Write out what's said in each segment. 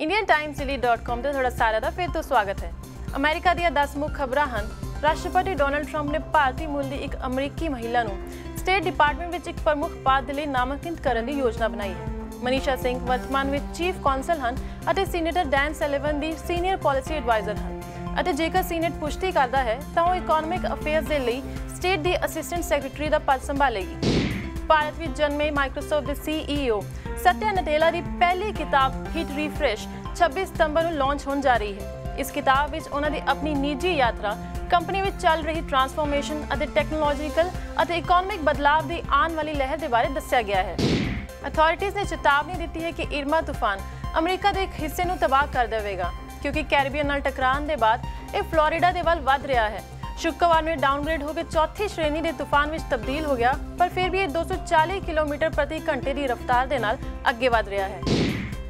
indiantimesdaily.com ਤੇ ਤੁਹਾਡਾ ਸਾਰਿਆਂ ਦਾ ਫਿਰ ਤੋਂ ਸਵਾਗਤ ਹੈ। ਅਮਰੀਕਾ ਦੀਆਂ 10 ਮੁੱਖ ਖਬਰਾਂ ਹਨ। ਰਾਸ਼ਟਰਪਤੀ ਡੋਨਲਡ ਟਰੰਪ ਨੇ ਭਾਰਤੀ ਮੂਲ ਦੀ ਇੱਕ ਅਮਰੀਕੀ ਮਹਿਲਾ ਨੂੰ ਸਟੇਟ ਡਿਪਾਰਟਮੈਂਟ ਵਿੱਚ ਇੱਕ ਪ੍ਰਮੁੱਖ ਪਦ ਦੇ ਲਈ ਨਾਮਜ਼ਦ ਕਰਨ ਦੀ ਯੋਜਨਾ ਬਣਾਈ ਹੈ। ਮਨੀਸ਼ਾ ਸਿੰਘ ਵਰਤਮਾਨ ਵਿੱਚ ਚੀਫ ਕੌਂਸਲ ਹਨ ਅਤੇ ਸੀਨੇਟਰ ਡੈਨ ਸੈਲੀਵਨ ਦੀ ਸੀਨੀਅਰ ਪਾਲਿਸੀ ਐਡਵਾਈਜ਼ਰ ਹਨ। ਅਤੇ ਜੇਕਰ ਸੀਨੇਟ ਪੁਸ਼ਟੀ ਕਰਦਾ ਹੈ, ਤਾਂ ਉਹ ਇਕਨੋਮਿਕ ਅਫੇਅਰਸ ਦੇ ਲਈ ਸਟੇਟ ਦੀ ਅਸਿਸਟੈਂਟ ਸੈਕਟਰੀ ਦਾ ਪਦ ਸੰਭਾਲੇਗੀ। ਭਾਰਤ ਵਿੱਚ ਜਨਮੇ ਮਾਈਕਰੋਸਾਫਟ ਦੇ ਸੀਈਓ ਸਤਿਆ ਨਟੇਲਾ ਦੀ ਪਹਿਲੀ ਕਿਤਾਬ ਹਿਟ ਰੀਫਰੈਸ਼ 26 ਸਤੰਬਰ ਨੂੰ ਲਾਂਚ ਹੋਣ ਜਾ ਰਹੀ ਹੈ ਇਸ ਕਿਤਾਬ ਵਿੱਚ ਉਹਨਾਂ ਦੀ ਆਪਣੀ ਨਿੱਜੀ ਯਾਤਰਾ ਕੰਪਨੀ ਵਿੱਚ ਚੱਲ ਰਹੀ ਟਰਾਂਸਫਾਰਮੇਸ਼ਨ ਅਤੇ ਟੈਕਨੋਲੋਜੀਕਲ ਅਤੇ ਇਕਨੋਮਿਕ ਬਦਲਾਅ ਦੀ ਆਉਣ ਵਾਲੀ ਲਹਿਰ ਦੇ ਬਾਰੇ ਦੱਸਿਆ ਗਿਆ ਹੈ ਅਥਾਰਟੀਜ਼ ਨੇ ਚੇਤਾਵਨੀ ਦਿੱਤੀ ਹੈ ਕਿ ਇਰਮਾ ਤੂਫਾਨ ਅਮਰੀਕਾ ਦੇ ਇੱਕ ਹਿੱਸੇ ਨੂੰ ਤਬਾਹ ਕਰ ਦੇਵੇਗਾ ਕਿਉਂਕਿ ਕੈਰੀਬੀਅਨ ਨਾਲ ਟਕਰਾਉਣ ਦੇ ਬਾਅਦ ਇਹ ਫਲੋਰੀਡਾ ਦੇ ਵੱਲ ਵੱਧ ਰਿਹਾ ਹੈ ਸ਼ੁੱਕਰਵਾਰ ਨੂੰ ਇਹ ਡਾਊਨਗ੍ਰੇਡ ਹੋ ਕੇ ਚੌਥੀ ਸ਼੍ਰੇਣੀ ਦੇ ਤੂਫਾਨ ਵਿੱਚ ਤਬਦੀਲ ਹੋ ਗਿਆ ਪਰ ਫਿਰ ਵੀ ਇਹ 240 ਕਿਲੋਮੀਟਰ ਪ੍ਰਤੀ ਘੰਟੇ ਦੀ ਰਫ਼ਤਾਰ ਦੇ ਨਾਲ ਅੱਗੇ ਵਧ ਰਿਹਾ ਹੈ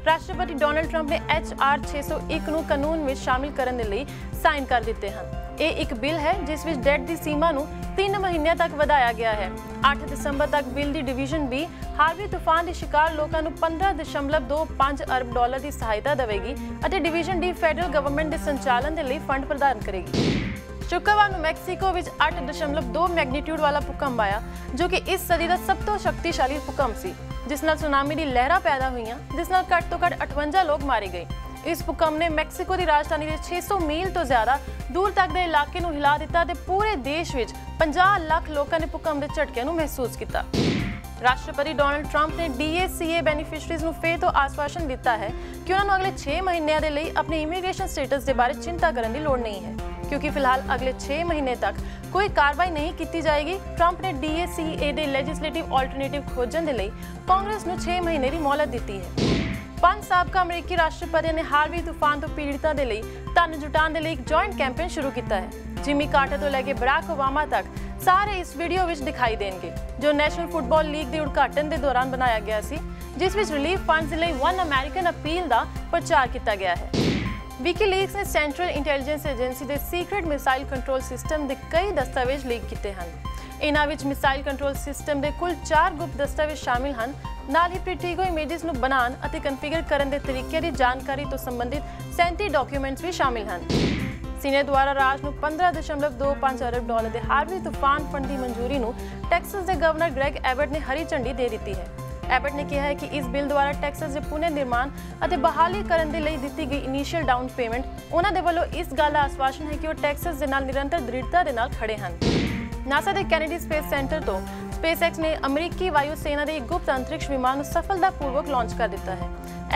ਰਾਸ਼ਟਰਪਤੀ ਡੋਨਲਡ ਟਰੰਪ ਨੇ HR 601 ਨੂੰ ਕਾਨੂੰਨ ਵਿੱਚ ਸ਼ਾਮਿਲ ਕਰਨ ਦੇ ਲਈ ਸਾਈਨ ਕਰ ਦਿੱਤੇ ਹਨ ਇਹ ਇੱਕ ਬਿੱਲ ਹੈ ਜਿਸ ਵਿੱਚ ਡੈਟ ਦੀ ਸੀਮਾ ਨੂੰ 3 ਮਹੀਨਿਆਂ ਤੱਕ ਵਧਾਇਆ ਗਿਆ ਹੈ 8 ਦਸੰਬਰ ਤੱਕ ਬਿੱਲ ਦੀ ਡਿਵੀਜ਼ਨ B ਹਾਰਵੀ ਤੂਫਾਨ ਦੇ ਸ਼ਿਕਾਰ ਲੋਕਾਂ ਨੂੰ 15.25 ਅਰਬ ਡਾਲਰ ਦੀ ਸਹਾਇਤਾ ਦੇਵੇਗੀ ਅਤੇ ਡਿਵੀਜ਼ਨ ਡੀ ਫੈਡਰਲ ਗਵਰਨਮੈਂਟ ਦੇ ਸੰਚਾਲਨ ਦੇ ਲਈ ਫੰਡ ਪ੍ਰਦਾਨ ਕਰੇਗੀ ਸ਼ੁੱਕਰਵਾਰ ਨੂੰ ਮੈਕਸੀਕੋ ਵਿੱਚ 8.2 ਮੈਗਨੀਟਿਊਡ ਵਾਲਾ ਭੂਕੰਪ ਆਇਆ ਜੋ ਕਿ ਇਸ ਸਦੀ ਦਾ ਸਭ ਤੋਂ ਸ਼ਕਤੀਸ਼ਾਲੀ ਭੂਕੰਪ ਸੀ ਜਿਸ ਨਾਲ ਸੁਨਾਮੀ ਦੀ ਲਹਿਰਾਂ ਪੈਦਾ ਹੋਈਆਂ ਜਿਸ ਨਾਲ ਘੱਟ ਤੋਂ ਘੱਟ 58 ਲੋਕ ਮਾਰੇ ਗਏ ਇਸ ਭੂਕੰਪ ਨੇ ਮੈਕਸੀਕੋ ਦੀ ਰਾਜਧਾਨੀ ਦੇ 600 ਮੀਲ ਤੋਂ ਜ਼ਿਆਦਾ ਦੂਰ ਤੱਕ ਦੇ ਇਲਾਕੇ ਨੂੰ ਹਿਲਾ ਦਿੱਤਾ ਤੇ ਪੂਰੇ ਦੇਸ਼ ਵਿੱਚ 50 ਲੱਖ ਲੋਕਾਂ ਨੇ ਭੂਕੰਪ ਦੇ ਝਟਕਿਆਂ ਨੂੰ ਮਹਿਸੂਸ ਕੀਤਾ ਰਾਸ਼ਟਰਪਤੀ ਡੋਨਲਡ ਟਰੰਪ ਨੇ DACA ਬੈਨੀਫੀਸ਼ਰੀਜ਼ ਨੂੰ ਫੇਰ ਤੋਂ ਆਸਵਾਸ਼ਨ ਦਿੱਤਾ ਹੈ ਕਿ ਉਹਨਾਂ ਨੂੰ ਅਗਲੇ 6 ਮਹੀਨਿਆਂ ਦੇ ਲਈ ਆਪਣੇ ਇਮੀਗ੍ਰੇਸ਼ਨ ਸਟੇਟਸ ਦੇ ਬਾਰੇ ਚਿੰਤਾ ਕਰਨ ਦੀ ਲੋੜ ਨਹੀਂ ਹੈ ਕਿਉਂਕਿ ਫਿਲਹਾਲ ਅਗਲੇ 6 ਮਹੀਨੇ ਤੱਕ ਕੋਈ ਕਾਰਵਾਈ ਨਹੀਂ ਕੀਤੀ ਜਾਏਗੀ ਟਰੰਪ ਨੇ DACA ਦੇ ਲੈਜਿਸਲੇਟਿਵ ਆਲਟਰਨੇਟਿਵ ਖੋਜਣ ਦੇ ਲਈ ਕਾਂਗਰਸ ਨੂੰ 6 ਮਹੀਨੇ ਦੀ ਮੌਲਤ ਦਿੱਤੀ ਹੈ ਪੰਜ ਸਾਬਕਾ ਅਮਰੀਕੀ ਰਾਸ਼ਟਰਪਤੀ ਨੇ ਹਾਰਵੀ ਤੂਫਾਨ ਤੋਂ ਪੀੜਤਾਂ ਦੇ ਲਈ ਧਨ ਜੁਟਾਉਣ ਦੇ ਲਈ ਇੱਕ ਜੁਆਇੰਟ ਕੈਂਪੇਨ ਸ਼ੁਰੂ ਕੀਤਾ ਹੈ ਜਿਮੀ ਕਾਰਟਰ ਤੋਂ ਲੈ ਕੇ ਬਰਾਕ ਓਬਾਮਾ ਤੱਕ ਸਾਰੇ ਇਸ ਵੀਡੀਓ ਵਿੱਚ ਦਿਖਾਈ ਦੇਣਗੇ, ਜੋ ਨੈਸ਼ਨਲ ਫੁੱਟਬਾਲ ਲੀਗ ਦੇ ਉਦਘਾਟਨ ਦੇ ਦੌਰਾਨ ਬਣਾਇਆ ਗਿਆ ਸੀ, ਜਿਸ ਵਿੱਚ ਰਿਲੀਫ ਫੰਡਸ ਲਈ ਵਨ ਅਮਰੀਕਨ ਅਪੀਲ ਦਾ ਪ੍ਰਚਾਰ ਕੀਤਾ ਗਿਆ ਹੈ। ਵਿਕੀਲੀਕਸ ਨੇ ਸੈਂਟਰਲ ਇੰਟੈਲੀਜੈਂਸ ਏਜੰਸੀ ਦੇ ਸੀਕ੍ਰੀਟ ਮਿਸਾਈਲ ਕੰਟਰੋਲ ਸਿਸਟਮ ਦੇ ਕਈ ਦਸਤਾਵੇਜ਼ ਲੀਕ ਕੀਤੇ ਹਨ। ਇਹਨਾਂ ਵਿੱਚ ਮਿਸਾਈਲ ਕੰਟਰੋਲ ਸਿਸਟਮ ਦੇ ਕੁੱਲ 4 ਗੁਪਤ ਦਸਤਾਵੇਜ਼ ਸ਼ਾਮਿਲ ਹਨ। ਨਾਲ ਹੀ ਪ੍ਰੀਟੀਗੋ ਇਮੇजेस ਨੂੰ ਬਣਾਉਣ ਅਤੇ ਕਨਫੀਗਰ ਕਰਨ ਦੇ ਤਰੀਕੇ ਦੀ ਜਾਣਕਾਰੀ ਤੋਂ ਸੰਬੰਧਿਤ 37 ਡਾਕੂਮੈਂਟਸ ਵੀ ਸ਼ਾਮਿਲ ਹਨ। ਸੀਨੇ ਦੁਆਰਾ ਰਾਜ ਨੂੰ 15.25 ਅਰਬ ਡਾਲਰ ਦੇ ਹਾਰਵੀ ਤੂਫਾਨ ਫੰਡ ਦੀ ਮਨਜ਼ੂਰੀ ਨੂੰ ਟੈਕਸਸ ਦੇ ਗਵਰਨਰ ਗ੍ਰੈਗ ਐਬਟ ਨੇ ਹਰੀ ਝੰਡੀ ਦੇ ਦਿੱਤੀ ਹੈ। ਐਬਟ ਨੇ ਕਿਹਾ ਹੈ ਕਿ ਇਸ ਬਿੱਲ ਦੁਆਰਾ ਟੈਕਸਸ ਦੇ ਪੁਨੇ ਨਿਰਮਾਣ ਅਤੇ ਬਹਾਲੀ ਕਰਨ ਦੇ ਲਈ ਦਿੱਤੀ ਗਈ ਇਨੀਸ਼ੀਅਲ ਡਾਊਨ ਪੇਮੈਂਟ, ਉਹਨਾਂ ਦੇ ਵੱਲੋਂ ਇਸ ਗੱਲ ਦਾ ਆਸਵਾਸ਼ਨ ਹੈ ਕਿ ਉਹ ਟੈਕਸਸ ਦੇ ਨਾਲ ਨਿਰੰਤਰ ਦ੍ਰਿੜਤਾ ਦੇ ਨਾਲ ਖੜੇ ਹਨ। ਨਾਸਾ ਦੇ ਕੈਨੇਡੀ ਸਪੇਸ ਸੈਂਟਰ ਤੋਂ SpaceX ਨੇ ਅਮਰੀਕੀ ਵਾਯੂ ਸੈਨਾ ਦੇ ਇੱਕ ਗੁਪਤ ਅੰਤਰਿਕਸ਼ ਵਿਮਾਨ ਨੂੰ ਸਫਲਤਾਪੂਰਵਕ ਲਾਂਚ ਕਰ ਦਿੱਤਾ ਹੈ।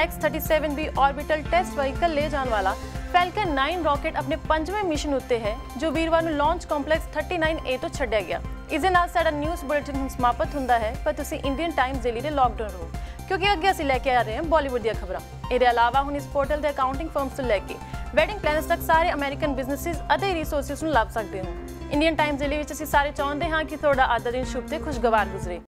X-37B ਆਰਬਿਟਲ ਟੈਸਟ ਵਹੀਕਲ ਲੈ ਜਾਣ ਵਾਲਾ ਫੈਲਕਨ 9 ਰਾਕੇਟ ਆਪਣੇ ਪੰਜਵੇਂ ਮਿਸ਼ਨ ਉੱਤੇ ਹੈ ਜੋ ਵੀਰਵਾਰ ਨੂੰ ਲਾਂਚ ਕੰਪਲੈਕਸ 39A ਤੋਂ ਛੱਡਿਆ ਗਿਆ ਇਸ ਦੇ ਨਾਲ ਸਾਡਾ ਨਿਊਜ਼ ਬੁਲੇਟਿਨ ਹੁਣ ਸਮਾਪਤ ਹੁੰਦਾ ਹੈ ਪਰ ਤੁਸੀਂ ਇੰਡੀਅਨ ਟਾਈਮ ਡੇਲੀ ਦੇ ਲੌਕਡਾਊਨ ਰਹੋ ਕਿਉਂਕਿ ਅੱਗੇ ਅਸੀਂ ਲੈ ਕੇ ਆ ਰਹੇ ਹਾਂ ਬਾਲੀਵੁੱਡ ਦੀਆਂ ਖਬਰਾਂ ਇਹਦੇ ਇਲਾਵਾ ਹੁਣ ਇਸ ਪੋਰਟਲ ਦੇ ਅਕਾਊਂਟਿੰਗ ਫਰਮਸ ਤੋਂ ਲੈ ਕੇ ਵੈਡਿੰਗ ਪਲੈਨਰਸ ਤੱਕ ਸਾਰੇ ਅਮਰੀਕਨ ਬਿਜ਼ਨੈਸਿਸ ਅਤੇ ਰਿਸੋਰਸਿਸ ਨੂੰ ਲੱਭ ਸਕਦੇ ਹੋ ਇੰਡੀਅਨ ਟਾਈਮ ਡੇਲੀ ਵਿੱਚ ਅਸੀਂ ਸਾਰੇ ਚਾਹੁੰਦੇ ਹਾਂ ਕਿ ਤੁਹਾਡਾ ਅੱਜ ਦਾ ਦਿਨ ਸ਼ੁਭ ਤੇ ਖੁਸ਼ਗਵਾਰ ਗੁਜ਼ਰੇ